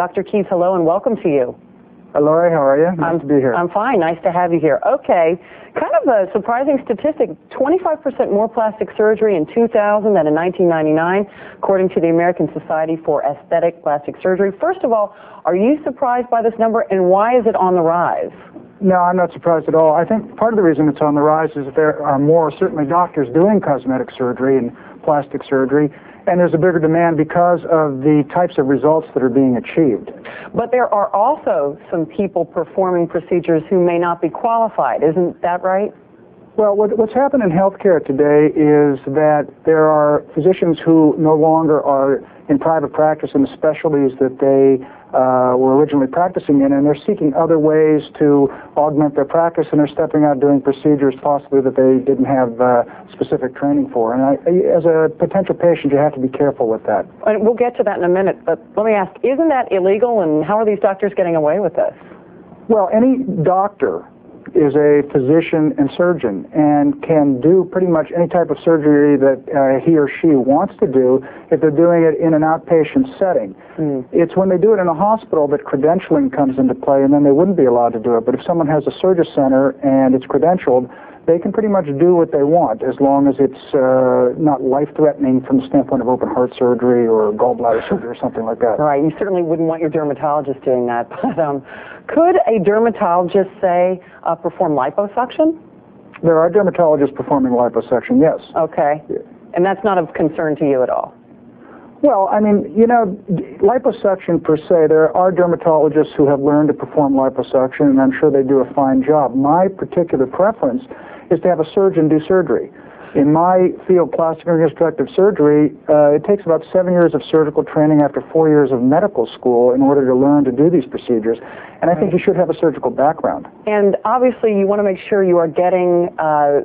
Dr. Keyes, hello and welcome to you. Hello, how are you? Nice I'm, to be here. I'm fine. Nice to have you here. Okay, kind of a surprising statistic 25% more plastic surgery in 2000 than in 1999, according to the American Society for Aesthetic Plastic Surgery. First of all, are you surprised by this number and why is it on the rise? No, I'm not surprised at all. I think part of the reason it's on the rise is that there are more, certainly, doctors doing cosmetic surgery and plastic surgery and there's a bigger demand because of the types of results that are being achieved. But there are also some people performing procedures who may not be qualified. Isn't that right? Well, what, what's happened in healthcare today is that there are physicians who no longer are in private practice in the specialties that they uh, were originally practicing in, and they're seeking other ways to augment their practice, and they're stepping out doing procedures possibly that they didn't have uh, specific training for. And I, as a potential patient, you have to be careful with that. And we'll get to that in a minute, but let me ask, isn't that illegal, and how are these doctors getting away with this? Well, any doctor is a physician and surgeon and can do pretty much any type of surgery that uh, he or she wants to do if they're doing it in an outpatient setting. Mm. It's when they do it in a hospital that credentialing comes into play and then they wouldn't be allowed to do it. But if someone has a surgery center and it's credentialed, they can pretty much do what they want as long as it's uh, not life-threatening from the standpoint of open heart surgery or gallbladder surgery or something like that. Right. You certainly wouldn't want your dermatologist doing that. But um, could a dermatologist, say, uh, perform liposuction? There are dermatologists performing liposuction, yes. Okay. And that's not of concern to you at all? Well, I mean, you know, liposuction per se, there are dermatologists who have learned to perform liposuction, and I'm sure they do a fine job. My particular preference is to have a surgeon do surgery. In my field, plastic and reconstructive surgery, uh, it takes about seven years of surgical training after four years of medical school in order to learn to do these procedures. And I think you should have a surgical background. And obviously, you want to make sure you are getting uh,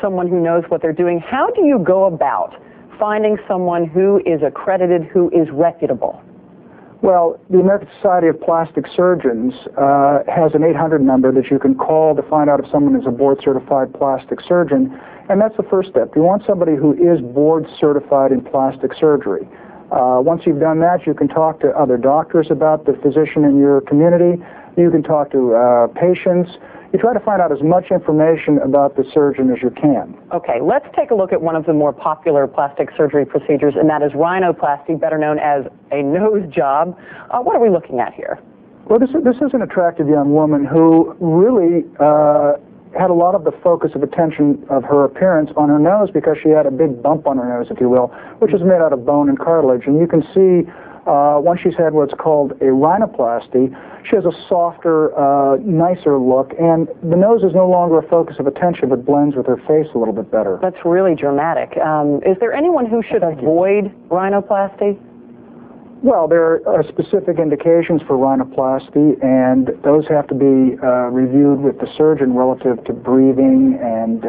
someone who knows what they're doing. How do you go about finding someone who is accredited, who is reputable? Well, the American Society of Plastic Surgeons uh, has an 800 number that you can call to find out if someone is a board certified plastic surgeon, and that's the first step. You want somebody who is board certified in plastic surgery. Uh, once you've done that, you can talk to other doctors about the physician in your community. You can talk to uh, patients you try to find out as much information about the surgeon as you can. Okay, let's take a look at one of the more popular plastic surgery procedures, and that is rhinoplasty, better known as a nose job. Uh, what are we looking at here? Well, this is, this is an attractive young woman who really uh, had a lot of the focus of attention of her appearance on her nose because she had a big bump on her nose, if you will, which is made out of bone and cartilage. And you can see uh, once she's had what's called a rhinoplasty, she has a softer, uh, nicer look, and the nose is no longer a focus of attention, but blends with her face a little bit better. That's really dramatic. Um, is there anyone who should Thank avoid you. rhinoplasty? Well, there are specific indications for rhinoplasty, and those have to be uh, reviewed with the surgeon relative to breathing and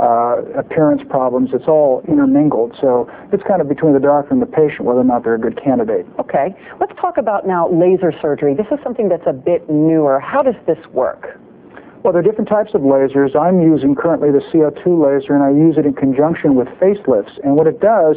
uh, appearance problems. It's all intermingled. So it's kind of between the doctor and the patient whether or not they're a good candidate. Okay. Let's talk about now laser surgery. This is something that's a bit newer. How does this work? Well, there are different types of lasers. I'm using currently the CO2 laser, and I use it in conjunction with facelifts. And what it does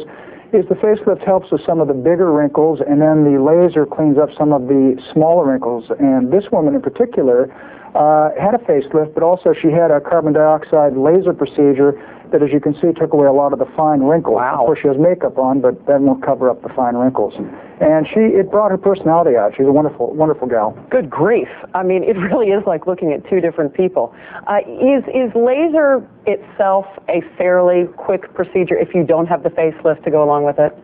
is the facelift helps with some of the bigger wrinkles, and then the laser cleans up some of the smaller wrinkles. And this woman in particular uh, had a facelift, but also she had a carbon dioxide laser procedure that, as you can see, took away a lot of the fine wrinkles. Wow. Of course, she has makeup on, but that won't cover up the fine wrinkles. And she, it brought her personality out. She's a wonderful, wonderful gal. Good grief! I mean, it really is like looking at two different people. Uh, is is laser itself a fairly quick procedure if you don't have the facelift to go along with it?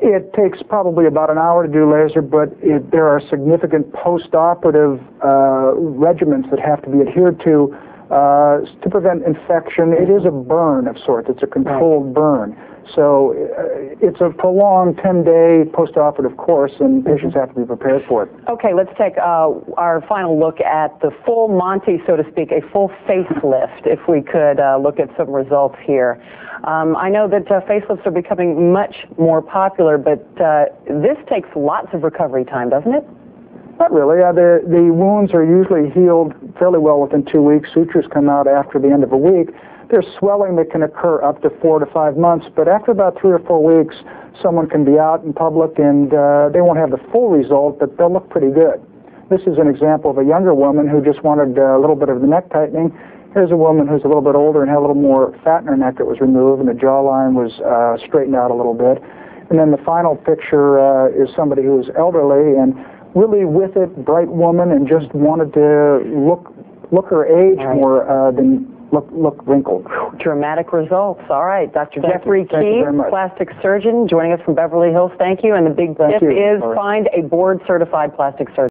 It takes probably about an hour to do laser, but it, there are significant post-operative uh, regimens that have to be adhered to uh, to prevent infection. It is a burn of sorts. It's a controlled right. burn. So uh, it's a prolonged 10-day post-operative course, and patients have to be prepared for it. Okay, let's take uh, our final look at the full Monty, so to speak, a full facelift, if we could uh, look at some results here. Um, I know that uh, facelifts are becoming much more popular, but uh, this takes lots of recovery time, doesn't it? Not really. Uh, the, the wounds are usually healed fairly well within two weeks. Sutures come out after the end of a week. there's swelling that can occur up to four to five months, but after about three or four weeks, someone can be out in public and uh, they won't have the full result, but they'll look pretty good. This is an example of a younger woman who just wanted uh, a little bit of the neck tightening. Here's a woman who's a little bit older and had a little more fat in her neck that was removed, and the jawline was uh, straightened out a little bit. And then the final picture uh, is somebody who's elderly and really with it, bright woman, and just wanted to look look her age Right. more uh, than look look wrinkled. Dramatic results. All right, Dr. Thank. Geoffrey you Keyes, plastic surgeon, joining us from Beverly Hills. Thank you. And the big tip you. is right. find a board certified plastic surgeon.